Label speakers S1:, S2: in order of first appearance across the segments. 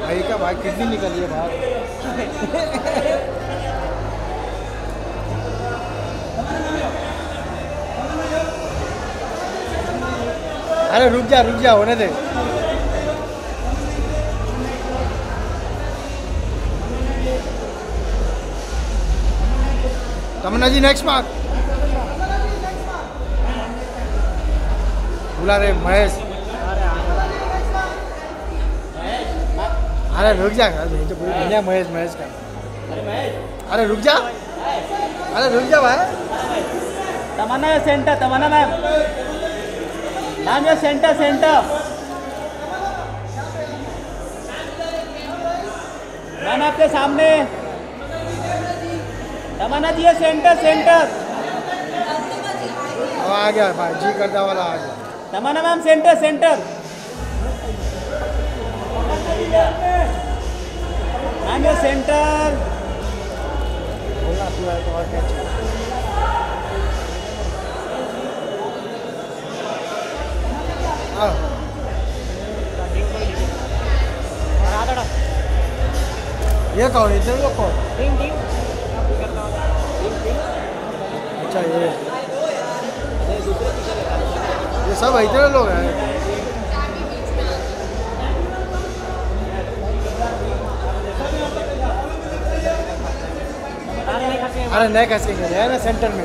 S1: भाई का भाई किडनी निकली है बाहर? अरे रुक जा रुक जा होने दे। तमन्ना जी नेक्स्ट मार्क बुला रहे महेश। अरे, रुक जा तो पूरी महेश महेश का। अरे, रुक जा। अरे, रुक जा, भाई।
S2: तमन्ना ये सेंटर, तमन्ना मैम। मैम ये सेंटर सेंटर। मैम, आपके सामने तमन्ना जी ये सेंटर सेंटर
S1: अब आ गया भाई जी करता वाला आ गया।
S2: Tamanna ma'am centre centre ma'am ये सेंटर
S1: बोलना तू तो और आओ। ये कौन इधर लोग कौन अच्छा ये। ये सब इधर लोग हैं। अरे नहीं कैसे है? ना सेंटर में।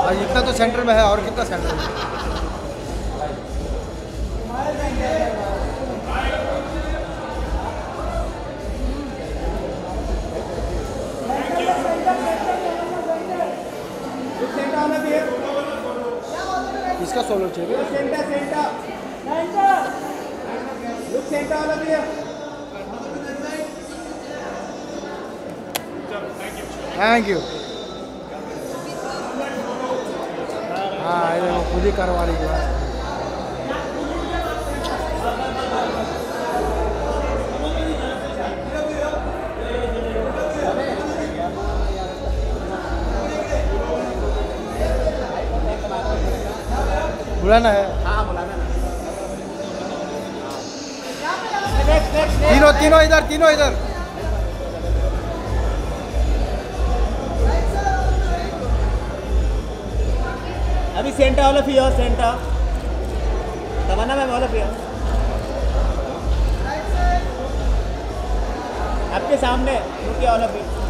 S1: और इतना तो सेंटर में है, और कितना सेंटर में? इसका सोलो चाहिए?
S2: Centre centre centre. Look centre वाला भी है।
S1: थैंक यू हाँ ये खुद ही करवा रही है। बुलाना है।
S2: हाँ बुलाना
S1: तीनों तीनों इधर तीनों इधर।
S2: अभी centre all of your centre. Tamanna ma'am all of your आपके सामने रुकिए ऑल ऑफ़ यू